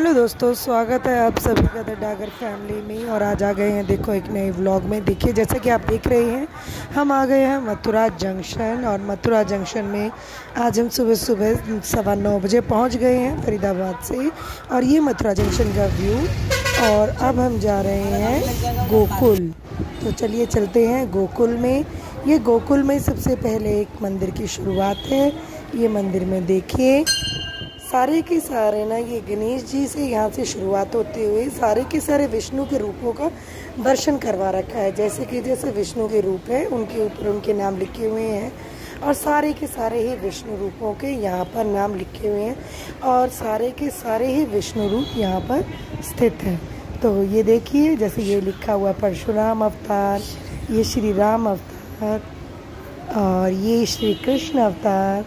Hello दोस्तों, स्वागत है आप सभी का द डागर फैमिली में। और आज आ गए हैं देखो एक नए व्लॉग में। देखिए, जैसे कि आप देख रहे हैं, हम आ गए हैं मथुरा जंक्शन। और मथुरा जंक्शन में आज हम सुबह सुबह सवा नौ बजे पहुँच गए हैं फरीदाबाद से। और ये मथुरा जंक्शन का व्यू और अब हम जा रहे हैं गोकुल। तो चलिए चलते हैं गोकुल में। ये गोकुल में सबसे पहले एक मंदिर की शुरुआत है। ये मंदिर में देखिए सारे के सारे ना, ये गणेश जी से यहाँ से शुरुआत होते हुए सारे के सारे विष्णु के रूपों का दर्शन करवा रखा है। जैसे कि जैसे विष्णु के रूप है, उनके ऊपर उनके नाम लिखे हुए हैं और सारे के सारे ही विष्णु रूपों के यहाँ पर नाम लिखे हुए हैं और सारे के सारे ही विष्णु रूप यहाँ पर स्थित हैं। तो ये देखिए, जैसे ये लिखा हुआ परशुराम अवतार, ये श्री राम अवतार और ये श्री कृष्ण अवतार।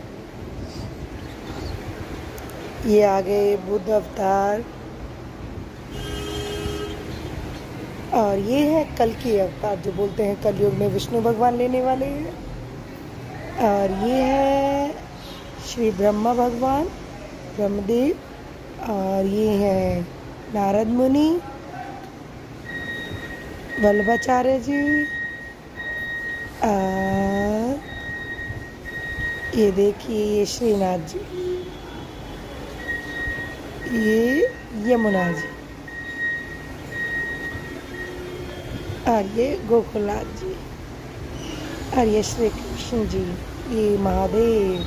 ये आ गए बुद्ध अवतार। और ये है कल की अवतार, जो बोलते हैं कलयुग में विष्णु भगवान लेने वाले हैं। और ये है श्री ब्रह्मा भगवान, ब्रह्मदेव। और ये है नारद मुनि, वल्लभाचार्य जी। और ये देखिए ये श्रीनाथ जी। ये यमुना जी और ये गोकुलनाथ जी। और ये श्री कृष्ण जी, ये महादेव।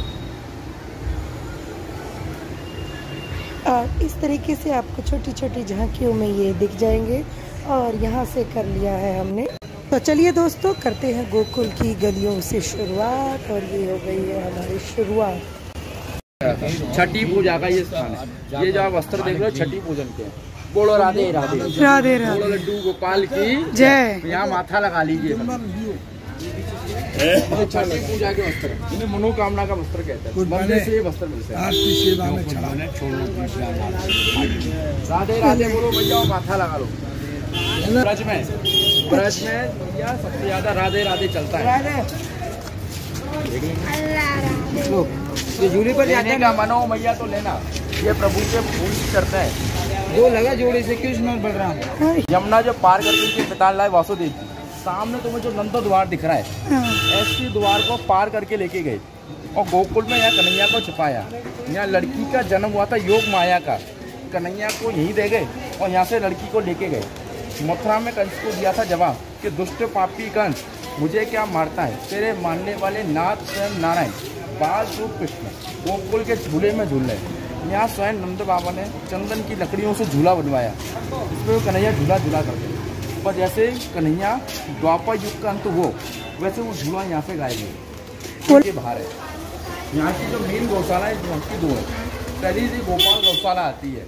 और इस तरीके से आपको छोटी छोटी झांकियों में ये दिख जाएँगे, और यहाँ से कर लिया है हमने। तो चलिए दोस्तों, करते हैं गोकुल की गलियों से शुरुआत, और ये हो गई है हमारी शुरुआत। छठी पूजा का ये स्थान है। ये जो आप वस्त्र देख रहे हो छठी पूजन के। बोलो राधे राधे। राधे बोलो राधे लड्डू गोपाल की। जय। यहाँ माथा लगा लीजिए। छठी पूजा के वस्त्र। इन्हें मनोकामना का वस्त्र कहते हैं। मंदिर से ये वस्त्र मिलते हैं। राधे राधे बोलो भैया माथा लगा लो। ब्रज में ब्रज में सबसे ज़्यादा राधे राधे चलता है। ये झूली पर जाने का मनो मैया तो लेना। ये प्रभु के फूल चढ़ता है। दो लगा जोड़े से कृष्ण और बलराम यमुना जो पार करके के पिताल लाए वासुदेव जी। सामने तुम्हें जो नंदो द्वार दिख रहा है। हाँ, ऐसी द्वार को पार करके लेके गए और गोकुल में यहाँ कन्हैया को छिपाया। यहाँ लड़की का जन्म हुआ था योग माया का। कन्हैया को यहीं दे गए और यहाँ से लड़की को लेके गए। मथुरा में कंस को दिया था जवाब कि दुष्ट पापी कंस मुझे क्या मारता है? तेरे मानने वाले नाथ स्वयं नारायण बाल रूप कृष्ण। गोकुल के झूले में झूल रहे यहाँ स्वयं नंद बाबा ने चंदन की लकड़ियों से झूला बनवाया। इसमें वो कन्हैया झूला झूला करते पर जैसे कन्हैया द्वापर युग का अंत हो वैसे वो झूला यहाँ से गायब है ये बाहर है। यहाँ की जो मेन गौशाला है यहाँ की दो है। पहली थी गोपाल गौशाला आती है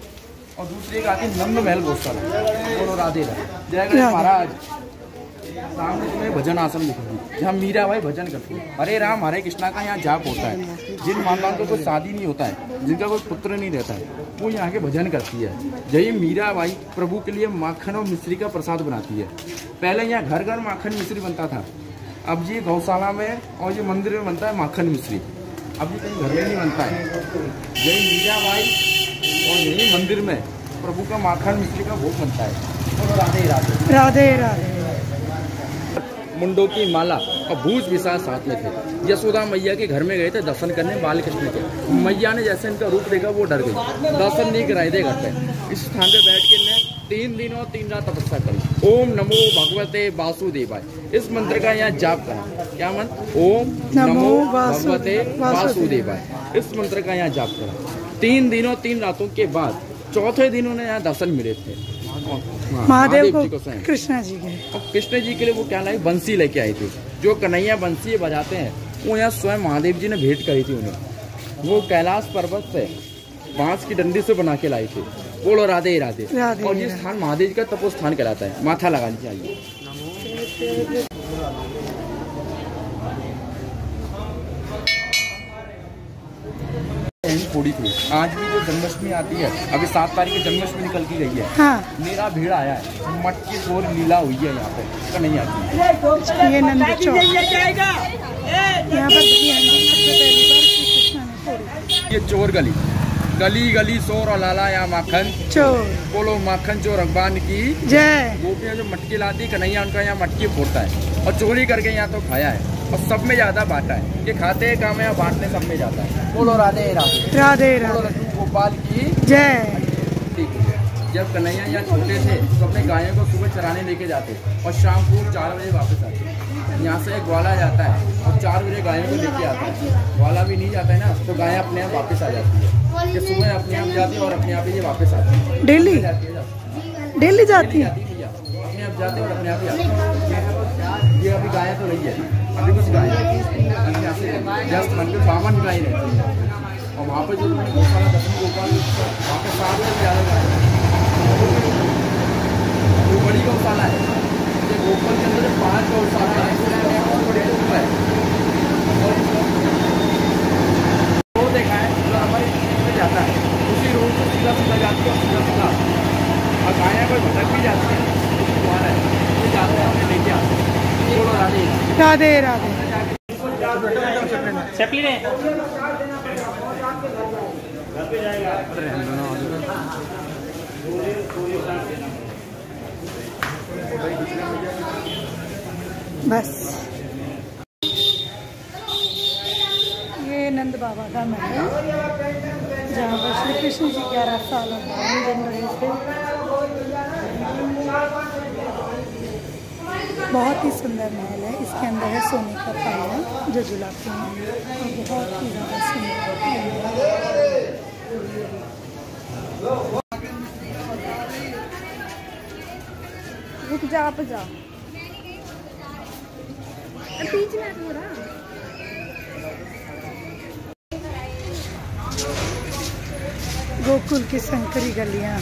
और दूसरी एक आती है नंद महल गौशाला। बोलो राधे राधे। जय महाराज। सामने तुम्हें भजन आश्रम दिखेगी जहाँ मीरा भाई भजन करती है। हरे राम, हरे कृष्णा का यहाँ जाप होता है। जिन माताओं को कोई शादी नहीं होता है, जिनका कोई पुत्र नहीं रहता है, वो यहाँ के भजन करती है। यही मीरा बाई प्रभु के लिए माखन और मिश्री का प्रसाद बनाती है। पहले यहाँ घर घर माखन मिश्री बनता था। अब ये गौशाला में और ये मंदिर में बनता है माखन मिश्री अब ये कहीं घर में नहीं बनता है। यही मीरा बाई और यही मंदिर में प्रभु का माखन मिश्री का भोग बनता है। राधे राधे राधे राधे मुंडों की माला और भूज विशाल साथ में थे। यशोदा मैया के घर में गए थे दर्शन करने बाल कृष्ण के। मैया ने जैसे इनका रूप देखा वो डर गई। दर्शन नहीं कराए थे घर पे। इस स्थान पे बैठ के इन्हें तीन दिन और तीन रात तपस्या करी। ओम नमो भगवते वासुदेवाय। इस मंत्र का यहाँ जाप करा। क्या मंत्र? ओम नमो नमो भगवते वासुदेवाय। इस मंत्र का यहाँ जाप करा। तीन दिनों तीन रातों के बाद चौथे दिन उन्हें यहाँ दर्शन मिले थे। और हाँ, महादेव को कृष्णा जी के। और कृष्ण जी के लिए वो क्या लाई बंसी लेके आई थी? जो कन्हैया बंसी बजाते हैं वो यहाँ स्वयं महादेव जी ने भेंट करी थी उन्हें। वो कैलाश पर्वत से बाँस की डंडी से बना के लाई थी। बोलो राधे राधे। राधे और ये स्थान महादेव का तपोस्थान कहलाता है। माथा लगा लीजिए थोड़ी थी। आज भी जो जन्माष्टमी आती है। अभी सात तारीख की जन्माष्टमी निकल की गई है। हाँ मेरा भीड़ आया है। मट की चोर लीला हुई है यहाँ पे। कन्हैया की ये नंद चौक। यहाँ पर दुनिया में सबसे पहली बार श्री कृष्णा ने फोड़ी ये चोर गली। गली गली शोर और लाला या माखन। चोर। बोलो माखन चोर अखबार की। जय। गोपियाँ जो मटकी लाती कन्हैया उनका यहाँ मटकी फोड़ता है। और चोरी करके यहाँ तो खाया है। और सब में ज़्यादा बांटा है। ये खाते है काम है बांटने सब में जाता है। बोलो राधे राधे। राधे राधे। गोपाल की जय। ठीक है। जब कन्हैया यहाँ छोटे थे तो अपने गायों को सुबह चराने लेके जाते और शाम को चार बजे वापस आते यहाँ से एक ग्वाला जाता है और चार बजे गायों को लेके आता है। ग्वाला भी नहीं जाता है ना तो गायें अपने आप वापस आ जाती है। सुबह अपने आप जाती है और अपने आप ही ये वापस आती है। डेली? डेली जाती है? जाती अपने आप जाते हैं और अपने आप ही आती है। ये अभी गायें तो नहीं है। अभी कुछ गाय जस्ट मन में बावन गाय रहती है। और वहाँ पर जो गोपाल दसवीं गोपाल वहाँ पर सात से ज़्यादा गाय बड़ी गौशाला है। गोपाल के अंदर पाँच गौशाला है उसमें बहुत बड़े रूप है और वो देखा है जो हमारे खेत में जाता है उसी रोड से सीधा सीधा जाती है और सीधा सीधा और गायें कोई भटक भी जाती है उसकी दुकान है ये जाते हैं हमें लेके आते हैं बोलो राधे राधे। बस। ये नंद बाबा का महल है जहाँ पर श्री कृष्ण जी ग्यारह साल हैं जनवरी से बहुत ही सुंदर महल है। इसके अंदर है सोने का पाया जो जुलाते हैं और बहुत ही ज़्यादा सुंदर। रुक जा, आप जा बीच में थोड़ा गोकुल की संकरी गलियाँ।